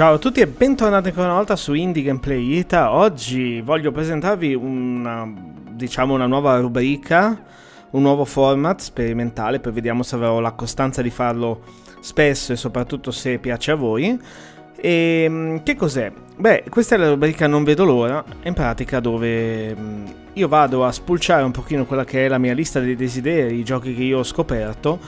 Ciao a tutti e bentornati ancora una volta su Indie Gameplay Ita. Oggi voglio presentarvi una, diciamo una nuova rubrica, un nuovo format sperimentale, poi vediamo se avrò la costanza di farlo spesso e soprattutto se piace a voi. E ehm, che cos'è? Beh, questa è la rubrica Non vedo l'ora, in pratica dove mm, io vado a spulciare un pochino quella che è la mia lista dei desideri, i giochi che io ho scoperto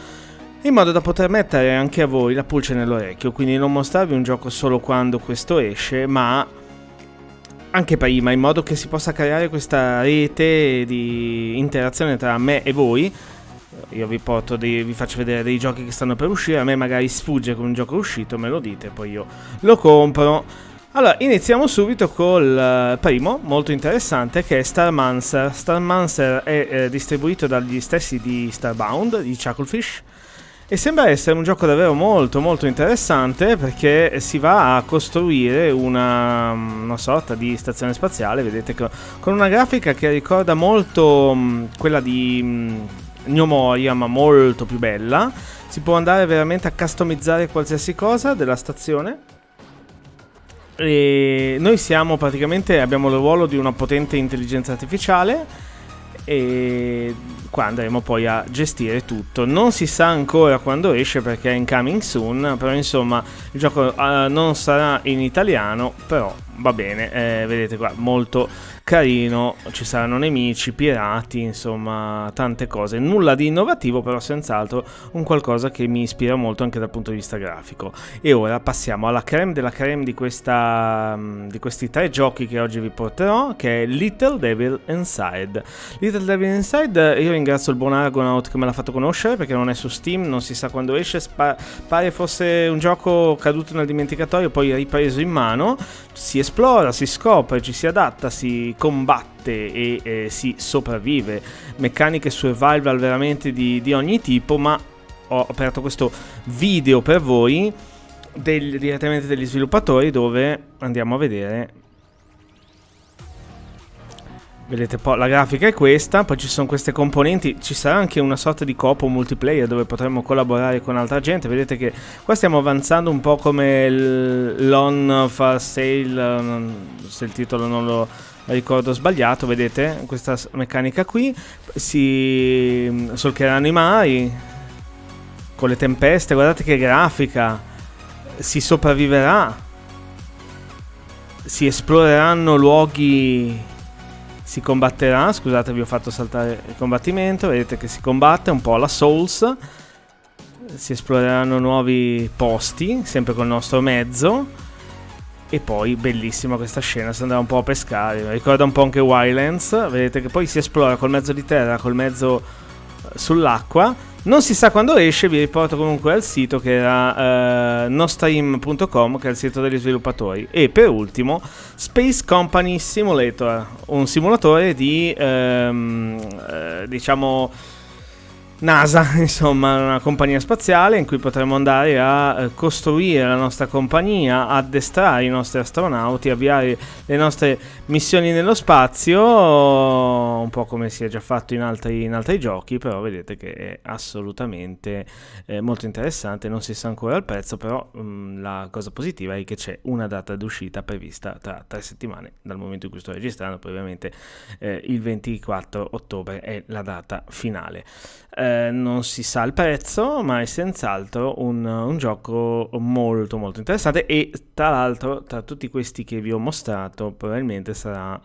in modo da poter mettere anche a voi la pulce nell'orecchio, quindi non mostrarvi un gioco solo quando questo esce, ma anche prima, in modo che si possa creare questa rete di interazione tra me e voi. Io vi, dei, vi faccio vedere dei giochi che stanno per uscire, a me magari sfugge con un gioco uscito, me lo dite, poi io lo compro. Allora, iniziamo subito col eh, primo, molto interessante, che è Starmancer. Starmancer è eh, distribuito dagli stessi di Starbound, di Chucklefish, e sembra essere un gioco davvero molto molto interessante perché si va a costruire una, una sorta di stazione spaziale, vedete, con una grafica che ricorda molto mh, quella di mh, Gnomoria, ma molto più bella. Si può andare veramente a customizzare qualsiasi cosa della stazione. E noi siamo praticamente, abbiamo il ruolo di una potente intelligenza artificiale e qua andremo poi a gestire tutto. Non si sa ancora quando esce perché è in coming soon, però insomma il gioco uh, non sarà in italiano, però va bene, eh, vedete qua molto carino, ci saranno nemici, pirati, insomma tante cose. Nulla di innovativo, però senz'altro un qualcosa che mi ispira molto anche dal punto di vista grafico. E ora passiamo alla creme della creme di, questa, mm, di questi tre giochi che oggi vi porterò, che è Little Devil Inside. Little Devil Inside, io ringrazio il buon Argonaut che me l'ha fatto conoscere perché non è su Steam, non si sa quando esce, pare fosse un gioco caduto nel dimenticatoio, poi ripreso in mano, si esplora, si scopre, ci si adatta, si combatte e eh, si sopravvive. Meccaniche survival veramente di, di, ogni tipo, ma ho aperto questo video per voi del, direttamente degli sviluppatori dove andiamo a vedere Vedete, poi la grafica è questa, poi ci sono queste componenti, ci sarà anche una sorta di copo multiplayer dove potremo collaborare con altra gente. Vedete che qua stiamo avanzando un po' come l'On for Sale, se il titolo non lo ricordo sbagliato, vedete questa meccanica qui, si mm, solcheranno i mari con le tempeste, guardate che grafica, si sopravviverà, si esploreranno luoghi si combatterà, scusate vi ho fatto saltare il combattimento, vedete che si combatte un po' alla Souls, si esploreranno nuovi posti, sempre col nostro mezzo, e poi bellissima questa scena, si andrà un po' a pescare, ricorda un po' anche Wildlands, vedete che poi si esplora col mezzo di terra, col mezzo sull'acqua, non si sa quando esce, vi riporto comunque al sito che era eh, nostream.com, che è il sito degli sviluppatori. E per ultimo, Space Company Simulator, un simulatore di, ehm, eh, diciamo, NASA, insomma, una compagnia spaziale in cui potremo andare a eh, costruire la nostra compagnia, addestrare i nostri astronauti, avviare le nostre missioni nello spazio, un po' come si è già fatto in altri, in altri giochi, però vedete che è assolutamente eh, molto interessante, non si sa ancora il prezzo, però mh, mm, la cosa positiva è che c'è una data d'uscita prevista tra tre settimane dal momento in cui sto registrando, poi ovviamente eh, il 24 ottobre è la data finale. Eh, non si sa il prezzo, ma è senz'altro un, un, gioco molto molto interessante e tra l'altro tra tutti questi che vi ho mostrato probabilmente sarà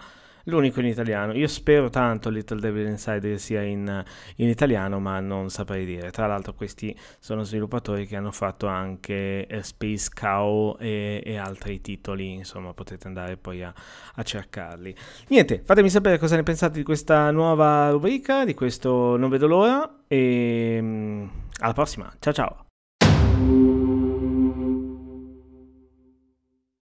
l'unico in italiano. Io spero tanto Little Devil Inside sia in, in, italiano, ma non saprei dire. Tra l'altro questi sono sviluppatori che hanno fatto anche eh, Space Cow e, e, altri titoli, insomma potete andare poi a, a, cercarli. Niente, fatemi sapere cosa ne pensate di questa nuova rubrica, di questo Non vedo l'ora e alla prossima, ciao ciao!